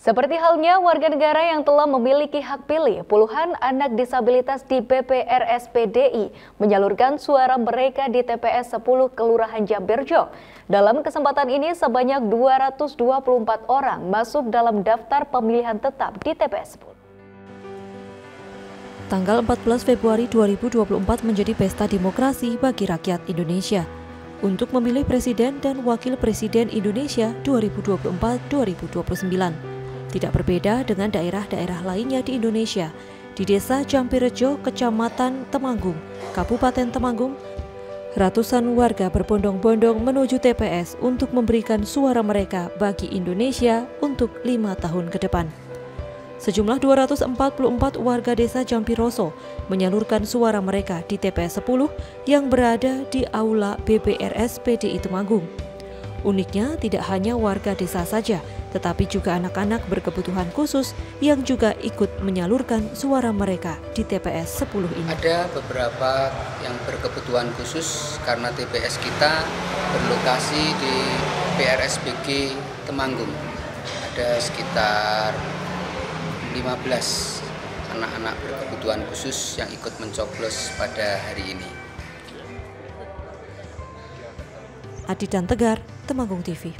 Seperti halnya warga negara yang telah memiliki hak pilih, puluhan anak disabilitas di BPRSPDI menyalurkan suara mereka di TPS 10 Kelurahan Jambirjo. Dalam kesempatan ini sebanyak 224 orang masuk dalam daftar pemilihan tetap di TPS 10. Tanggal 14 Februari 2024 menjadi pesta demokrasi bagi rakyat Indonesia untuk memilih Presiden dan Wakil Presiden Indonesia 2024-2029 tidak berbeda dengan daerah-daerah lainnya di Indonesia. Di Desa Jampirejo, Kecamatan Temanggung, Kabupaten Temanggung, ratusan warga berbondong-bondong menuju TPS untuk memberikan suara mereka bagi Indonesia untuk lima tahun ke depan. Sejumlah 244 warga desa Jampiroso menyalurkan suara mereka di TPS 10 yang berada di Aula BPRS PDI Temanggung. Uniknya, tidak hanya warga desa saja, tetapi juga anak-anak berkebutuhan khusus yang juga ikut menyalurkan suara mereka di TPS 10 ini. Ada beberapa yang berkebutuhan khusus karena TPS kita berlokasi di PRSBG Temanggung. Ada sekitar 15 anak-anak berkebutuhan khusus yang ikut mencoblos pada hari ini. Adi dan Tegar, Temanggung TV.